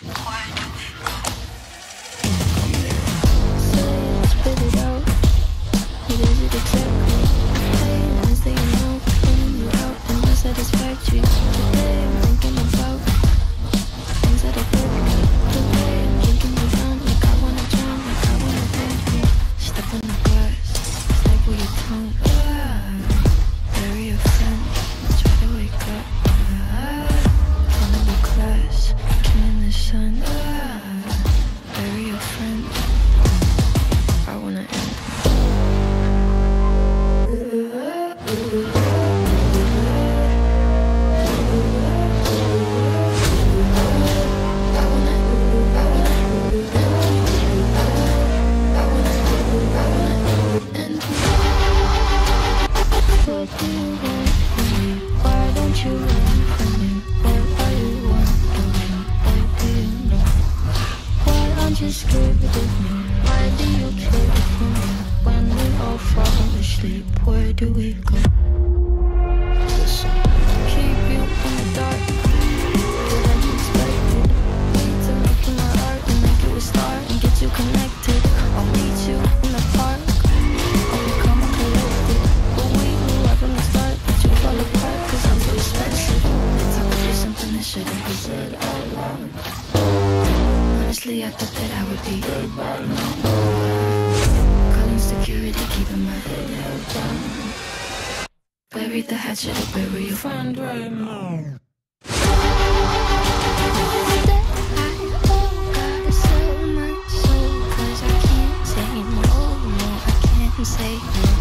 Quiet. Thank you. Honestly, I thought that I would be. Calling security, keeping my head down. Bury the hatchet where will you find right now. Say no.